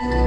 you